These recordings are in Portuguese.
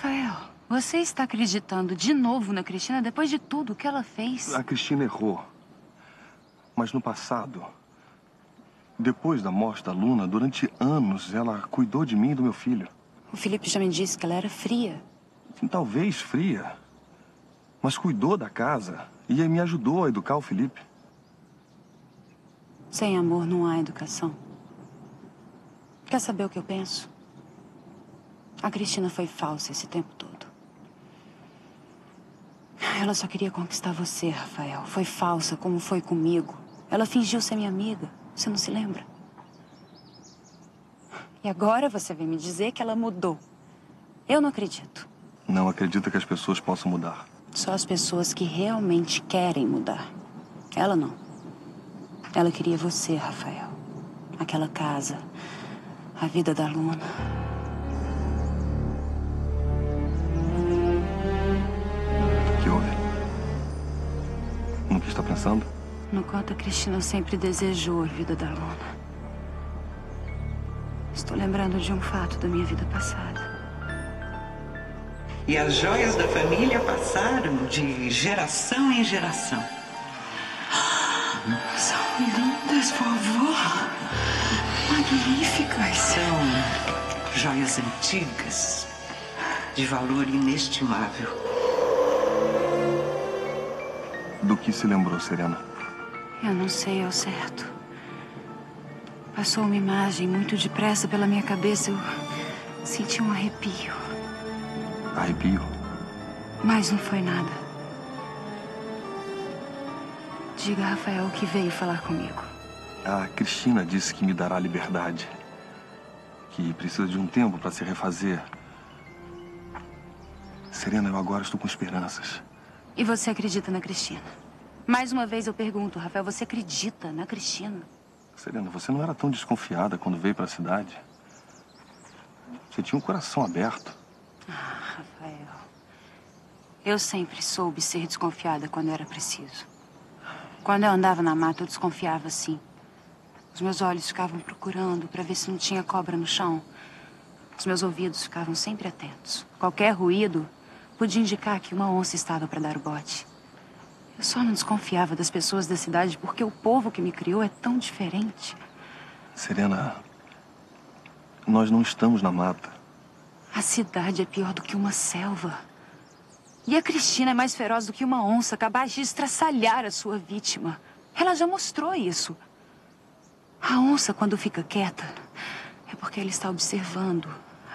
Rafael, você está acreditando de novo na Cristina depois de tudo que ela fez? A Cristina errou. Mas no passado, depois da morte da Luna, durante anos, ela cuidou de mim e do meu filho. O Felipe já me disse que ela era fria. Talvez fria. Mas cuidou da casa e me ajudou a educar o Felipe. Sem amor não há educação. Quer saber o que eu penso? A Cristina foi falsa esse tempo todo. Ela só queria conquistar você, Rafael. Foi falsa, como foi comigo. Ela fingiu ser minha amiga. Você não se lembra? E agora você vem me dizer que ela mudou. Eu não acredito. Não acredita que as pessoas possam mudar. Só as pessoas que realmente querem mudar. Ela não. Ela queria você, Rafael. Aquela casa. A vida da Luna. No que está pensando? No quanto a Cristina sempre desejou a vida da Luna. Estou lembrando de um fato da minha vida passada. E as joias da família passaram de geração em geração. São lindas, vovó. Magníficas. São joias antigas, de valor inestimável. Do que se lembrou, Serena? Eu não sei ao certo. Passou uma imagem muito depressa pela minha cabeça. Eu senti um arrepio. Arrepio? Mas não foi nada. Diga a Rafael que veio falar comigo. A Cristina disse que me dará liberdade. Que precisa de um tempo para se refazer. Serena, eu agora estou com esperanças. E você acredita na Cristina? Mais uma vez eu pergunto, Rafael, você acredita na Cristina? Serena, você não era tão desconfiada quando veio para a cidade. Você tinha um coração aberto. Ah, Rafael. Eu sempre soube ser desconfiada quando era preciso. Quando eu andava na mata, eu desconfiava sim. Os meus olhos ficavam procurando para ver se não tinha cobra no chão. Os meus ouvidos ficavam sempre atentos. Qualquer ruído podia indicar que uma onça estava para dar o bote. Eu só não desconfiava das pessoas da cidade porque o povo que me criou é tão diferente. Serena, nós não estamos na mata. A cidade é pior do que uma selva. E a Cristina é mais feroz do que uma onça, capaz de estraçalhar a sua vítima. Ela já mostrou isso. A onça, quando fica quieta, é porque ela está observando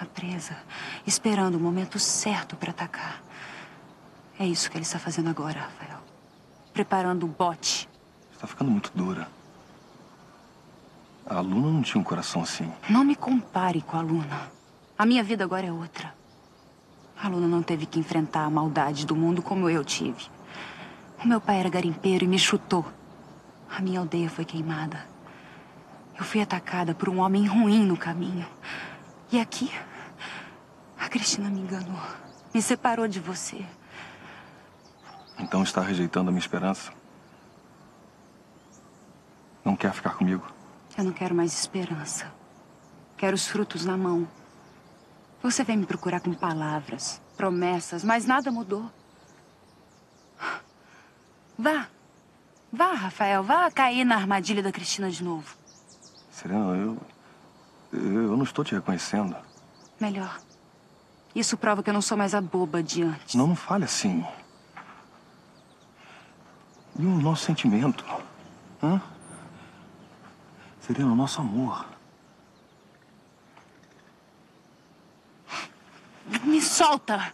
a presa, esperando o momento certo para atacar. É isso que ele está fazendo agora, Rafael. Preparando o bote. Está ficando muito dura. A Luna não tinha um coração assim. Não me compare com a Luna. A minha vida agora é outra. A Luna não teve que enfrentar a maldade do mundo como eu tive. O meu pai era garimpeiro e me chutou. A minha aldeia foi queimada. Eu fui atacada por um homem ruim no caminho. E aqui, Cristina me enganou. Me separou de você. Então está rejeitando a minha esperança? Não quer ficar comigo? Eu não quero mais esperança. Quero os frutos na mão. Você vem me procurar com palavras, promessas, mas nada mudou. Vá. Vá, Rafael. Vá cair na armadilha da Cristina de novo. Serena, eu. Eu não estou te reconhecendo. Melhor. Isso prova que eu não sou mais a boba de antes. Não, não fale assim. E o nosso sentimento? Hã? Serena, o nosso amor. Me solta!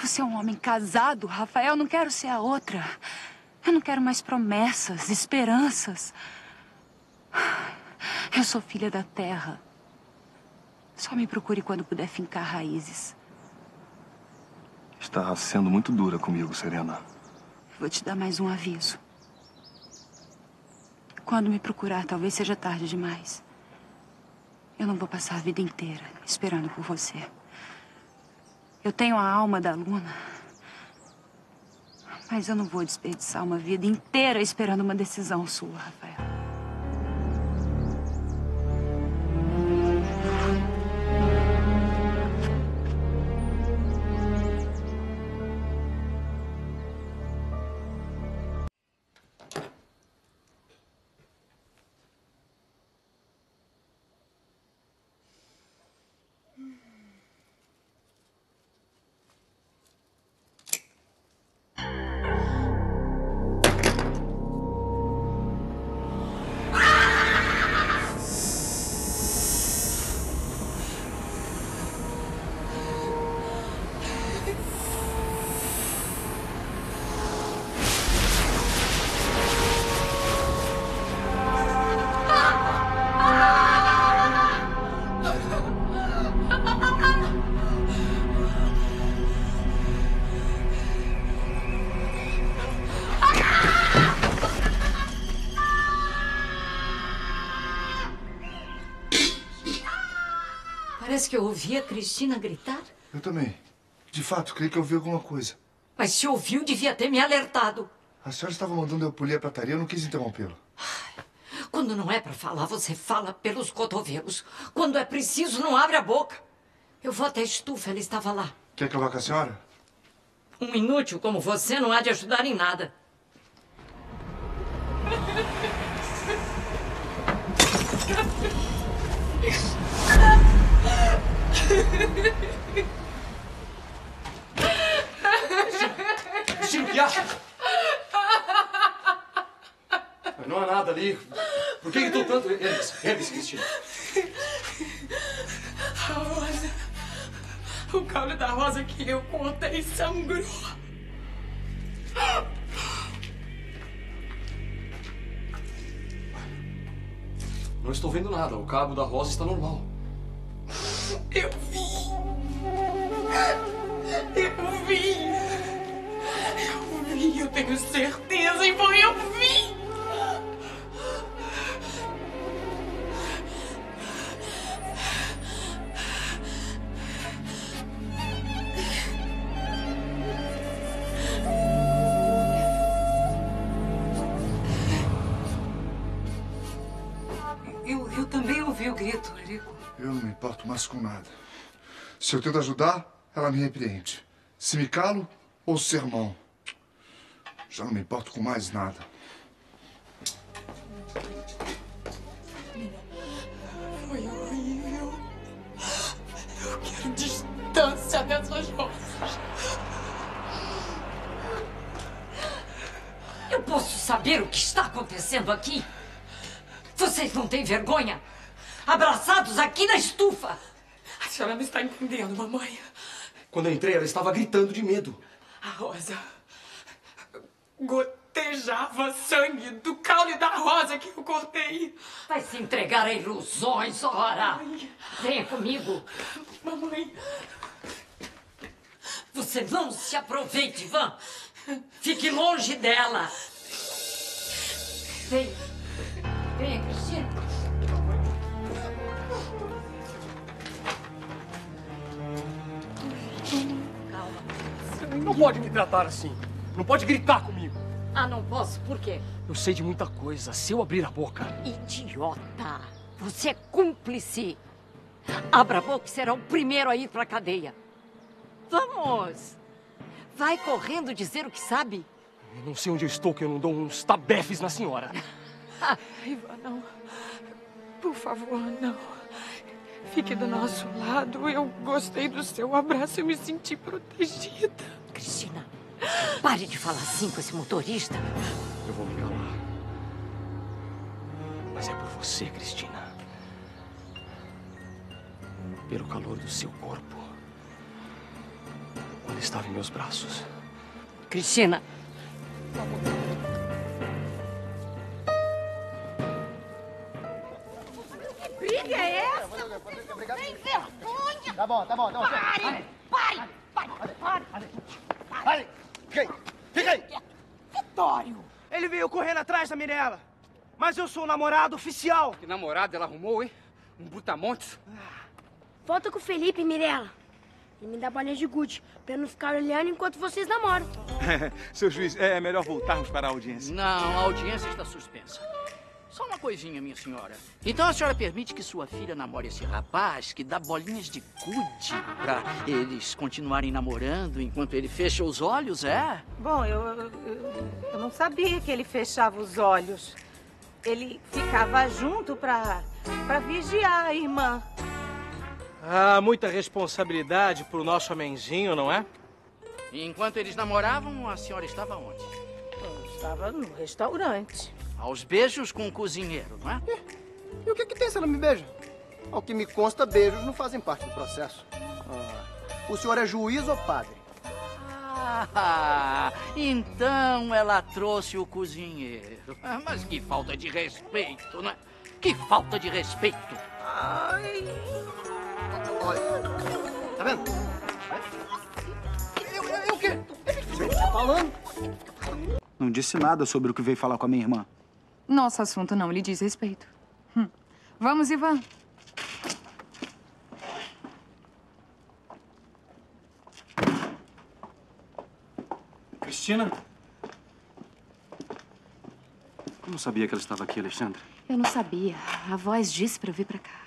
Você é um homem casado, Rafael. Não quero ser a outra. Eu não quero mais promessas, esperanças. Eu sou filha da terra. Só me procure quando puder fincar raízes. Está sendo muito dura comigo, Serena. Vou te dar mais um aviso. Quando me procurar, talvez seja tarde demais. Eu não vou passar a vida inteira esperando por você. Eu tenho a alma da Luna. Mas eu não vou desperdiçar uma vida inteira esperando uma decisão sua, Rafael. Que eu ouvi a Cristina gritar? Eu também. De fato, creio que eu ouvi alguma coisa. Mas se ouviu, devia ter me alertado. A senhora estava mandando eu polir a prataria, eu não quis interrompê-lo. Quando não é para falar, você fala pelos cotovelos. Quando é preciso, não abre a boca. Eu vou até a estufa, ela estava lá. Quer que eu vá com a senhora? Um inútil como você não há de ajudar em nada. Cristina, o que acha? Não há nada ali. Por que gritou tanto? Ergue-se, ergue-se, Cristina. A rosa. O caule da rosa que eu contei sangrou. Não estou vendo nada. O cabo da rosa está normal. Eu vi. Eu vi. Eu vi, eu tenho certeza, Erico. Eu não me importo mais com nada. Se eu tento ajudar, ela me repreende. Se me calo, ou sermão. Já não me importo com mais nada. Foi horrível. Eu quero distância dessas rosas. Eu posso saber o que está acontecendo aqui? Vocês não têm vergonha? Abraçados aqui na estufa. A senhora não está entendendo, mamãe. Quando eu entrei, ela estava gritando de medo. A rosa gotejava sangue do caule da rosa que eu cortei. Vai se entregar a ilusões, ora. Venha comigo. Mamãe, Você não se aproveite, Ivan. Fique longe dela. Venha. Venha, Cristina. Não pode me tratar assim. Não pode gritar comigo. Ah, não posso? Por quê? Eu sei de muita coisa. Se eu abrir a boca. Idiota. Você é cúmplice. Abra a boca e será o primeiro a ir para a cadeia. Vamos. Vai correndo dizer o que sabe. Eu não sei onde eu estou que eu não dou uns tabefes na senhora. Ivan, não. Por favor, não. Fique do nosso lado. Eu gostei do seu abraço. Eu me senti protegida. Cristina, pare de falar assim com esse motorista. Eu vou me calar. Mas é por você, Cristina. Pelo calor do seu corpo. Quando estava em meus braços. Cristina. briga é essa? Tem vergonha! Tá bom, tá bom, tá bom. Pare! Pare! Pare! Pare! Pare! Fica aí! Fica aí! Vitório! Ele veio correndo atrás da Mirella. Mas eu sou o namorado oficial. Que namorado ela arrumou, hein? Um brutamontes? Volta com o Felipe, Mirella. E me dá bolinha de gude, pra eu não ficar olhando enquanto vocês namoram. Seu juiz, é melhor voltarmos para a audiência. Não, a audiência está suspensa. Só uma coisinha, minha senhora. Então a senhora permite que sua filha namore esse rapaz que dá bolinhas de gude pra eles continuarem namorando enquanto ele fecha os olhos, é? Bom, eu, eu, eu não sabia que ele fechava os olhos. Ele ficava junto pra, pra vigiar a irmã. Ah, muita responsabilidade pro nosso homenzinho, não é? Enquanto eles namoravam, a senhora estava onde? Eu estava no restaurante. Aos beijos com o cozinheiro, não é? E o que, que tem se ela me beija? Ao que me consta, beijos não fazem parte do processo. O senhor é juiz ou padre? Ah, então ela trouxe o cozinheiro. Ah, Mas que falta de respeito, não é? Que falta de respeito. Ai. Olha, tá vendo? Eu, eu, eu o quê? Tá falando? Não disse nada sobre o que veio falar com a minha irmã. Nosso assunto não lhe diz respeito. Hum. Vamos, Ivan. Cristina? Eu não sabia que ela estava aqui, Alexandre? Eu não sabia. A voz disse para eu vir para cá.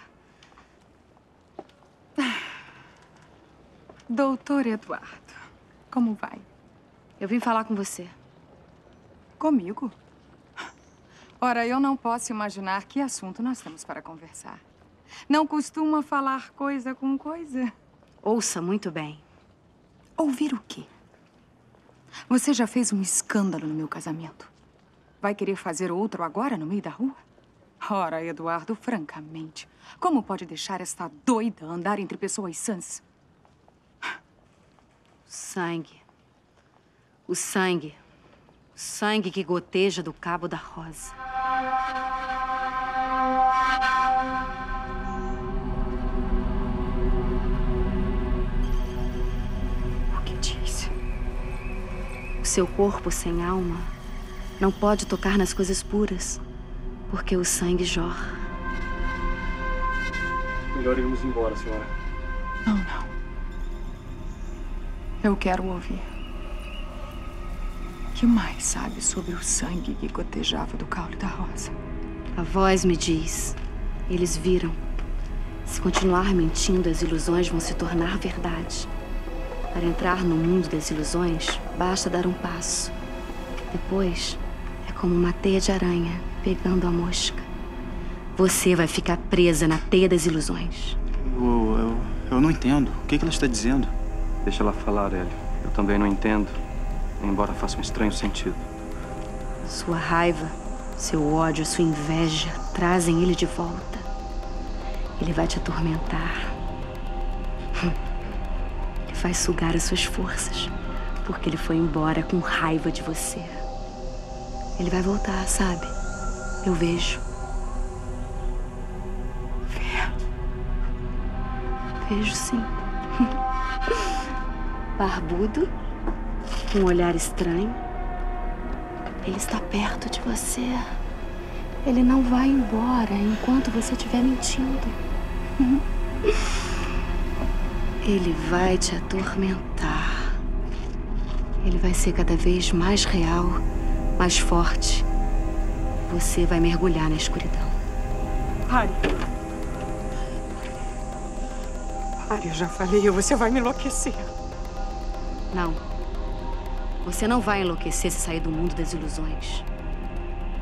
Ah. Doutor Eduardo, como vai? Eu vim falar com você. Comigo? Ora, eu não posso imaginar que assunto nós temos para conversar. Não costuma falar coisa com coisa. Ouça muito bem. Ouvir o quê? Você já fez um escândalo no meu casamento. Vai querer fazer outro agora no meio da rua? Ora, Eduardo, francamente, como pode deixar esta doida andar entre pessoas sãs? Sangue. O sangue. O sangue que goteja do cabo da rosa. O que diz? O seu corpo sem alma não pode tocar nas coisas puras, porque o sangue jorra. Melhor irmos embora, senhora. Não, não. Eu quero ouvir. Que mais sabe sobre o sangue que gotejava do caule da rosa? A voz me diz. Eles viram. Se continuar mentindo, as ilusões vão se tornar verdade. Para entrar no mundo das ilusões, basta dar um passo. Depois, é como uma teia de aranha pegando a mosca. Você vai ficar presa na teia das ilusões. Eu, eu, eu não entendo. O que, que ela está dizendo? Deixa ela falar, Hélio. Eu também não entendo, embora faça um estranho sentido. Sua raiva, seu ódio, sua inveja trazem ele de volta. Ele vai te atormentar. Ele vai sugar as suas forças, porque ele foi embora com raiva de você. Ele vai voltar, sabe? Eu vejo. Vejo sim. Barbudo, com um olhar estranho. Ele está perto de você. Ele não vai embora enquanto você estiver mentindo. Ele vai te atormentar. Ele vai ser cada vez mais real, mais forte. Você vai mergulhar na escuridão. Pare. Pare, eu já falei, você vai me enlouquecer. Não. Você não vai enlouquecer se sair do mundo das ilusões.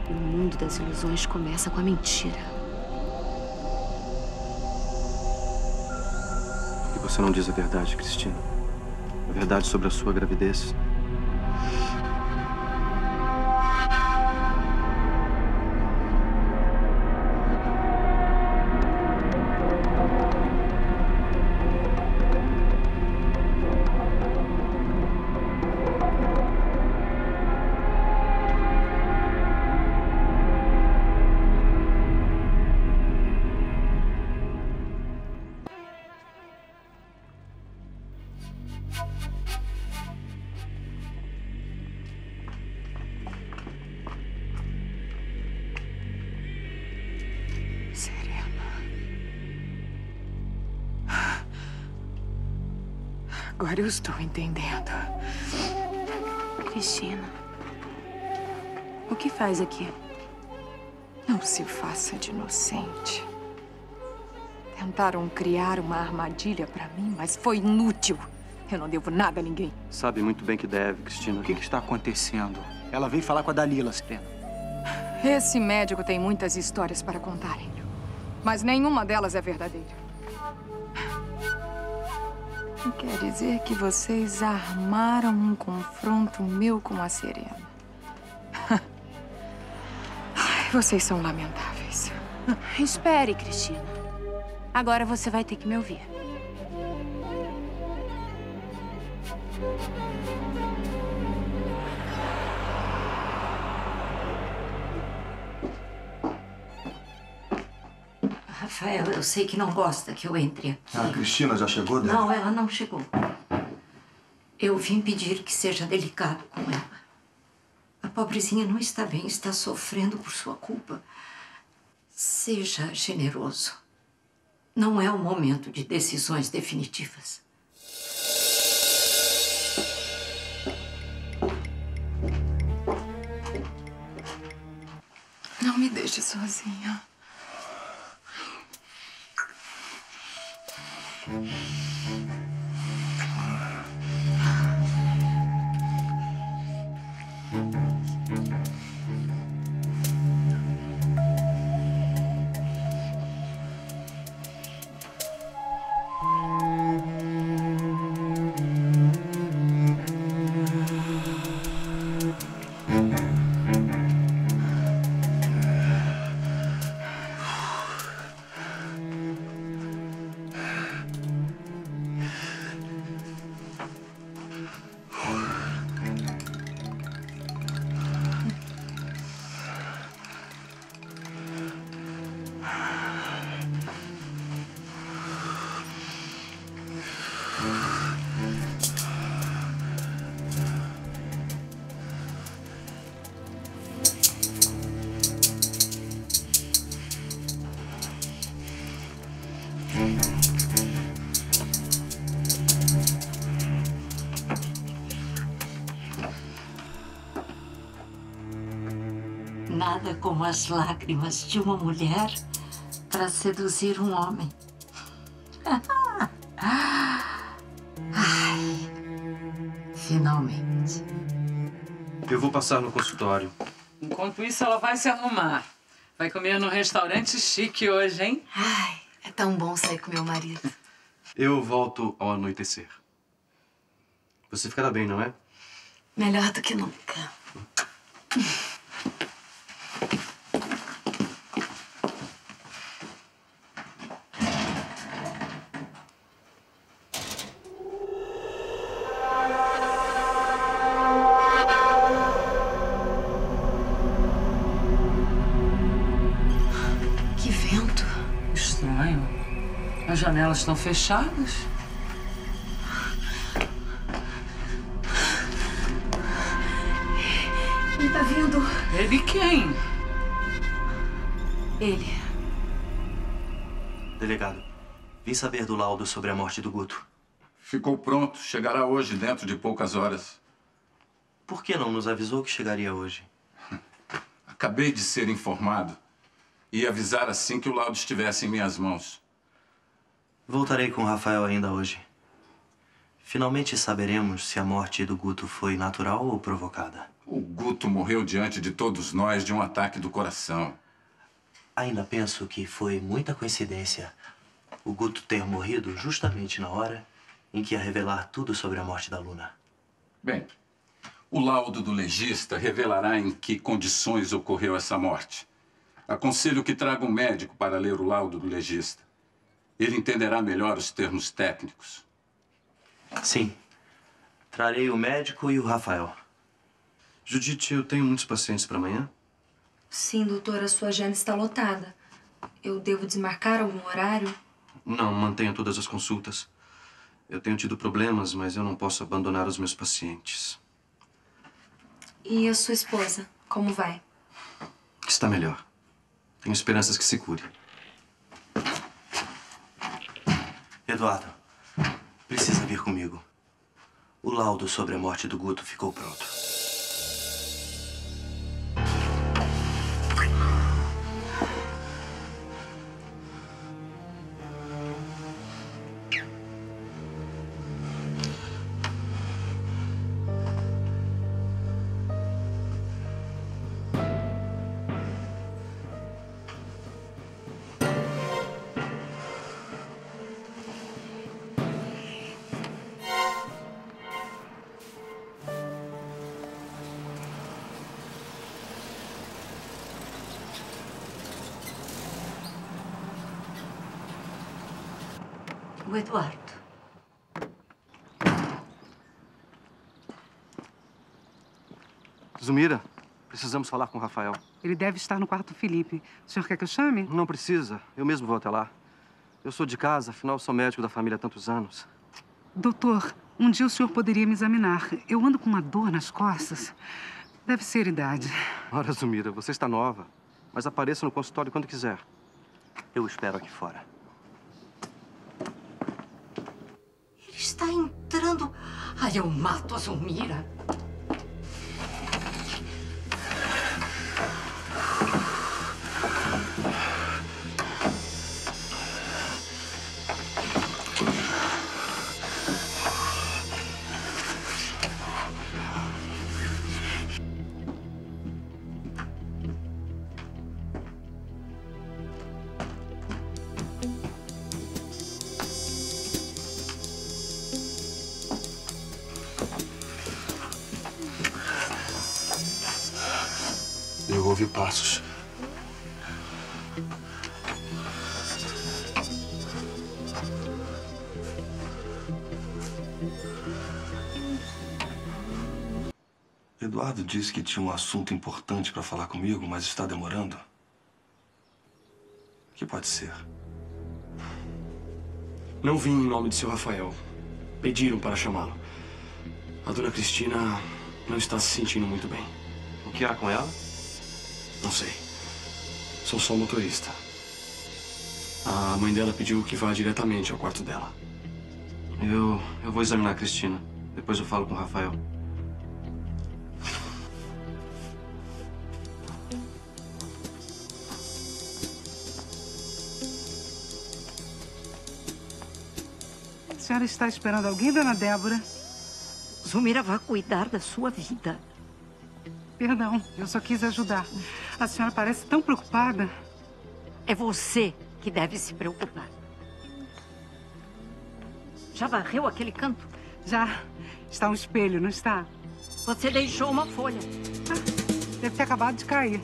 E o mundo das ilusões começa com a mentira. E você não diz a verdade, Cristina? A verdade sobre a sua gravidez? Agora eu estou entendendo. Cristina. O que faz aqui? Não se faça de inocente. Tentaram criar uma armadilha para mim, mas foi inútil. Eu não devo nada a ninguém. Sabe muito bem que deve, Cristina. O que, que está acontecendo? Ela veio falar com a Dalila, Serena. Esse médico tem muitas histórias para contarem. Mas nenhuma delas é verdadeira. Quer dizer que vocês armaram um confronto meu com a Serena. Ai, vocês são lamentáveis. Espere, Cristina. Agora você vai ter que me ouvir. Rafael, eu sei que não gosta que eu entre aqui. A Cristina já chegou, Débora? Não, ela não chegou. Eu vim pedir que seja delicado com ela. A pobrezinha não está bem, está sofrendo por sua culpa. Seja generoso. Não é o momento de decisões definitivas. Não me deixe sozinha. Nada como as lágrimas de uma mulher para seduzir um homem. Ai, finalmente. Eu vou passar no consultório. Enquanto isso, ela vai se arrumar. Vai comer num restaurante chique hoje, hein? Ai, é tão bom sair com meu marido. Eu volto ao anoitecer. Você ficará bem, não é? Melhor do que nunca. Janelas estão fechadas. Ele tá vindo. Ele quem? Ele. Delegado, vim saber do laudo sobre a morte do Guto. Ficou pronto. Chegará hoje, dentro de poucas horas. Por que não nos avisou que chegaria hoje? Acabei de ser informado. Ia avisar assim que o laudo estivesse em minhas mãos. Voltarei com o Rafael ainda hoje. Finalmente saberemos se a morte do Guto foi natural ou provocada. O Guto morreu diante de todos nós de um ataque do coração. Ainda penso que foi muita coincidência o Guto ter morrido justamente na hora em que ia revelar tudo sobre a morte da Luna. Bem, o laudo do legista revelará em que condições ocorreu essa morte. Aconselho que traga um médico para ler o laudo do legista. Ele entenderá melhor os termos técnicos. Sim. Trarei o médico e o Rafael. Judite, eu tenho muitos pacientes para amanhã? Sim, doutor, a sua agenda está lotada. Eu devo desmarcar algum horário? Não, mantenho todas as consultas. Eu tenho tido problemas, mas eu não posso abandonar os meus pacientes. E a sua esposa, como vai? Está melhor. Tenho esperanças que se cure. Eduardo, precisa vir comigo. O laudo sobre a morte do Guto ficou pronto. Eduardo. Zumira, precisamos falar com o Rafael. Ele deve estar no quarto do Felipe. O senhor quer que eu chame? Não precisa. Eu mesmo vou até lá. Eu sou de casa, afinal sou médico da família há tantos anos. Doutor, um dia o senhor poderia me examinar. Eu ando com uma dor nas costas. Deve ser idade. Ora, Zumira, você está nova. Mas apareça no consultório quando quiser. Eu espero aqui fora. Ele está entrando. Ai, eu mato a Zulmira. Disse que tinha um assunto importante para falar comigo, mas está demorando. O que pode ser? Não vim em nome de seu Rafael. Pediram para chamá-lo. A dona Cristina não está se sentindo muito bem. O que há com ela? Não sei. Sou só motorista. A mãe dela pediu que vá diretamente ao quarto dela. Eu, eu vou examinar a Cristina. Depois eu falo com o Rafael. Senhora está esperando alguém, dona Débora? Zumira vai cuidar da sua vida. Perdão, eu só quis ajudar. A senhora parece tão preocupada. É você que deve se preocupar. Já varreu aquele canto? Já. Está um espelho, não está? Você deixou uma folha. Deve ter acabado de cair.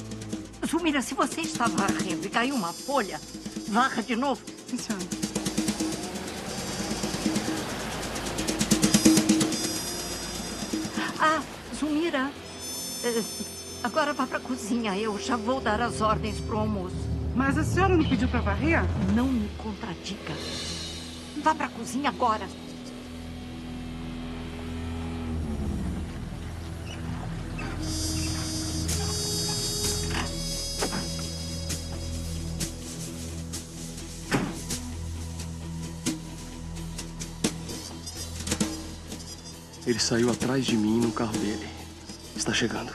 Zumira, se você está varrendo e caiu uma folha, varra de novo. Sim, senhora. Zumira. eh, Agora vá para a cozinha. Eu já vou dar as ordens para o almoço. Mas a senhora não pediu para varrer? Não me contradiga. Vá para a cozinha agora. Ele saiu atrás de mim no carro dele. Está chegando.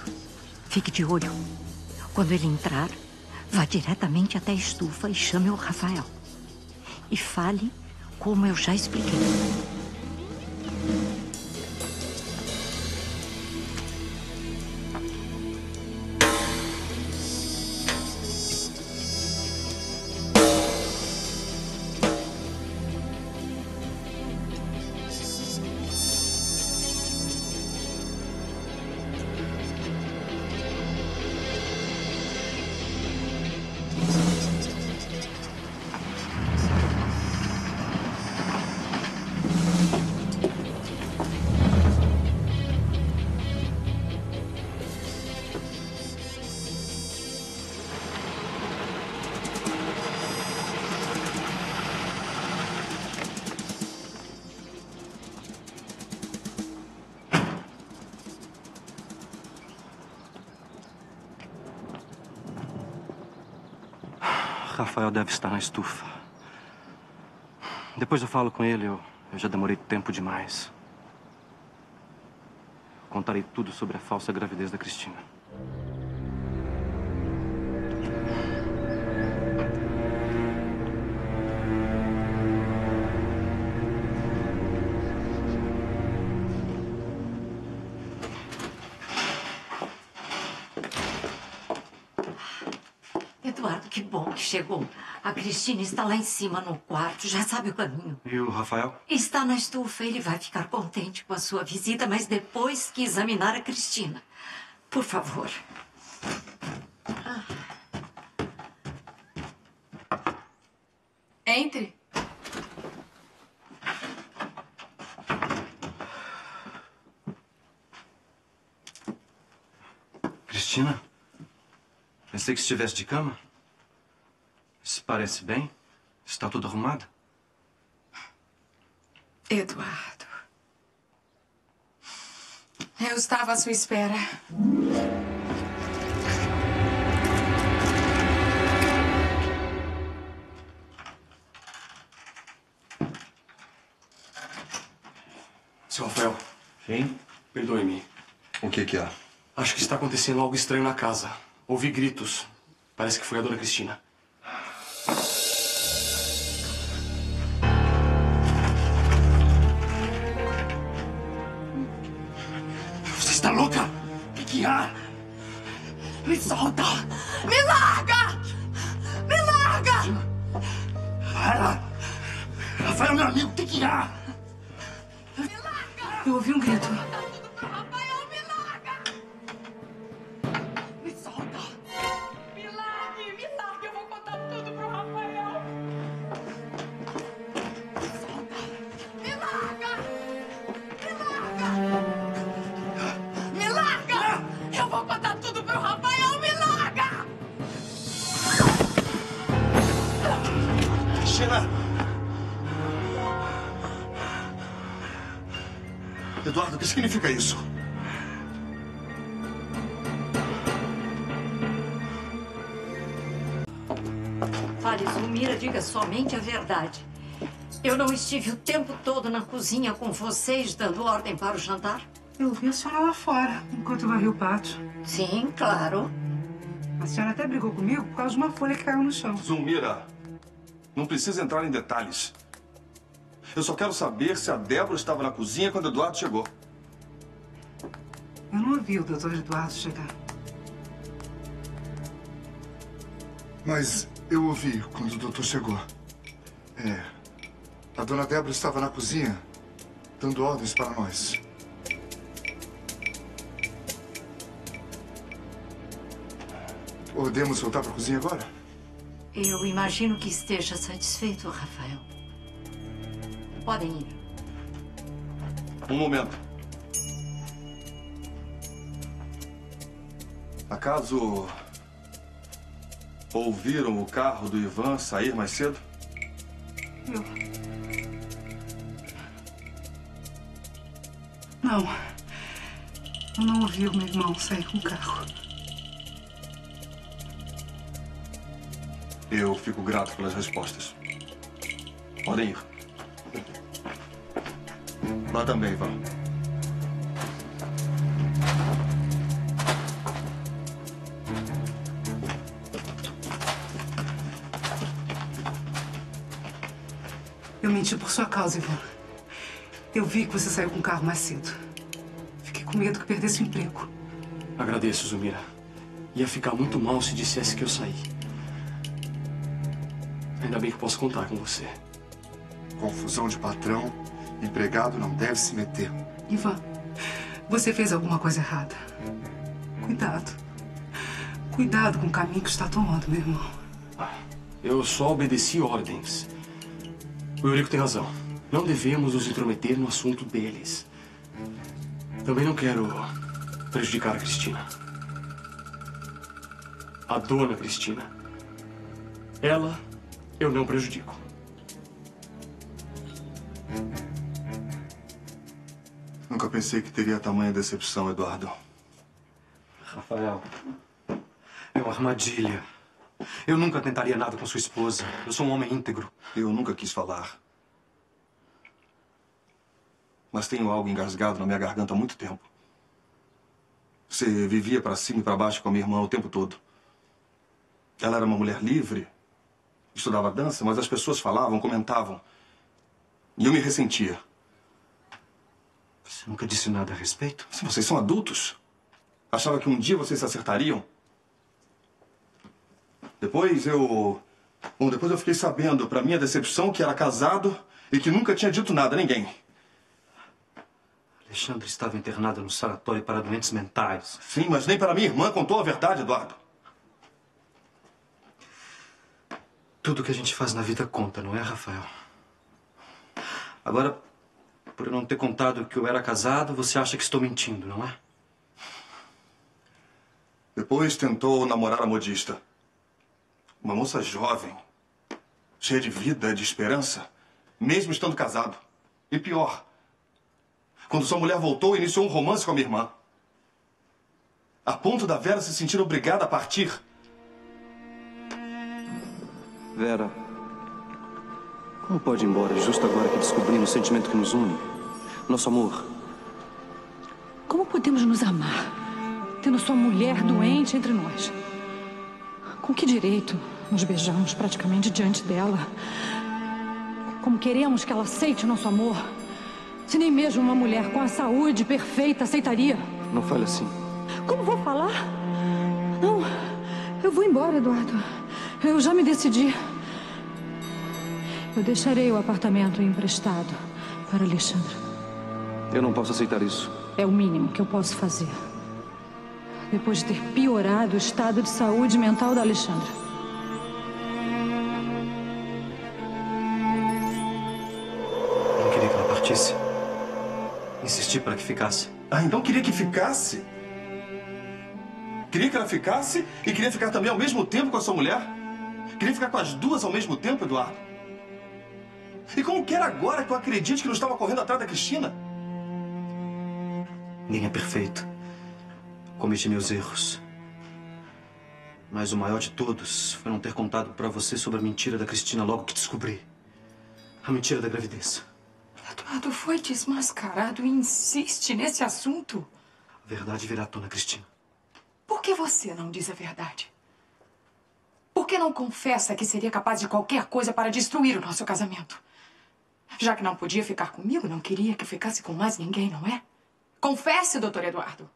Fique de olho. Quando ele entrar, vá diretamente até a estufa e chame o Rafael. E fale como eu já expliquei. Rafael deve estar na estufa. Depois eu falo com ele, eu, eu já demorei tempo demais. Contarei tudo sobre a falsa gravidez da Cristina. Que bom que chegou. A Cristina está lá em cima no quarto, já sabe o caminho. E o Rafael? Está na estufa, ele vai ficar contente com a sua visita, mas depois que examinar a Cristina. Por favor. Entre. Cristina? Pensei que estivesse de cama. Se parece bem. Está tudo arrumado? Eduardo. Eu estava à sua espera. Seu Rafael. Sim? Perdoe-me. O que que há? Acho que está acontecendo algo estranho na casa. Ouvi gritos. Parece que foi a dona Cristina. Há? Me solta! Me larga! Me larga! Para! Rafael, meu amigo, o que, que há? Eu ouvi um grito. Fale, Zulmira, diga somente a verdade. Eu não estive o tempo todo na cozinha com vocês dando ordem para o jantar? Eu vi a senhora lá fora, enquanto varri o pátio. Sim, claro. A senhora até brigou comigo por causa de uma folha que caiu no chão. Zulmira, não precisa entrar em detalhes. Eu só quero saber se a Débora estava na cozinha quando Eduardo chegou. Eu não ouvi o doutor Eduardo chegar. Mas eu ouvi quando o doutor chegou. É. A dona Débora estava na cozinha, dando ordens para nós. Podemos voltar para a cozinha agora? Eu imagino que esteja satisfeito, Rafael. Podem ir. Um momento. Acaso ouviram o carro do Ivan sair mais cedo? Eu. Não. Eu não ouvi o meu irmão sair com o carro. Eu fico grato pelas respostas. Podem ir. Lá também, Ivan. Por sua causa, Ivan. Eu vi que você saiu com o carro mais cedo. Fiquei com medo que perdesse o emprego. Agradeço, Zumira. Ia ficar muito mal se dissesse que eu saí. Ainda bem que posso contar com você. Confusão de patrão. Empregado não deve se meter. Ivan, você fez alguma coisa errada. Cuidado. Cuidado com o caminho que está tomando, meu irmão. Eu só obedeci ordens. O Eurico tem razão. Não devemos nos intrometer no assunto deles. Também não quero prejudicar a Cristina. A dona Cristina. Ela eu não prejudico. Nunca pensei que teria tamanha decepção, Eduardo. Rafael, é uma armadilha. Eu nunca tentaria nada com sua esposa. Eu sou um homem íntegro. Eu nunca quis falar. Mas tenho algo engasgado na minha garganta há muito tempo. Você vivia para cima e para baixo com a minha irmã o tempo todo. Ela era uma mulher livre, estudava dança, mas as pessoas falavam, comentavam. E eu me ressentia. Você nunca disse nada a respeito? Se vocês são adultos. Achava que um dia vocês se acertariam. Depois eu... Bom, depois eu fiquei sabendo, para minha decepção, que era casado e que nunca tinha dito nada a ninguém. Alexandre estava internado no sanatório para doentes mentais. Sim, mas nem para minha irmã contou a verdade, Eduardo. Tudo que a gente faz na vida conta, não é, Rafael? Agora, por eu não ter contado que eu era casado, você acha que estou mentindo, não é? Depois tentou namorar a modista. Uma moça jovem, cheia de vida, de esperança, mesmo estando casado. E pior, quando sua mulher voltou, iniciou um romance com a minha irmã. A ponto da Vera se sentir obrigada a partir. Vera, como pode ir embora justo agora que descobrimos o sentimento que nos une? Nosso amor. Como podemos nos amar, tendo sua mulher doente entre nós? Com que direito nos beijamos praticamente diante dela? Como queremos que ela aceite o nosso amor? Se nem mesmo uma mulher com a saúde perfeita aceitaria. Não fale assim. Como vou falar? Não, eu vou embora, Eduardo. Eu já me decidi. Eu deixarei o apartamento emprestado para Alexandre. Eu não posso aceitar isso. É o mínimo que eu posso fazer. Depois de ter piorado o estado de saúde mental da Alexandre. Não queria que ela partisse. Insisti para que ficasse. Ah, então queria que ficasse? Queria que ela ficasse e queria ficar também ao mesmo tempo com a sua mulher? Queria ficar com as duas ao mesmo tempo, Eduardo? E como quer agora que eu acredite que não estava correndo atrás da Cristina? Ninguém é perfeito. Cometi meus erros. Mas o maior de todos foi não ter contado pra você sobre a mentira da Cristina logo que descobri. A mentira da gravidez. Eduardo foi desmascarado e insiste nesse assunto. A verdade virá à tona, Cristina. Por que você não diz a verdade? Por que não confessa que seria capaz de qualquer coisa para destruir o nosso casamento? Já que não podia ficar comigo, não queria que ficasse com mais ninguém, não é? Confesse, doutor Eduardo.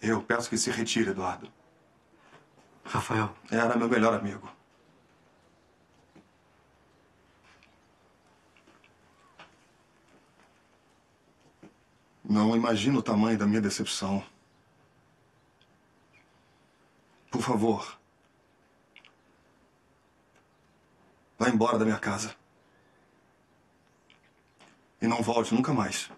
Eu peço que se retire, Eduardo. Rafael. Era meu melhor amigo. Não imagino o tamanho da minha decepção. Por favor. Vá embora da minha casa. E não volte nunca mais.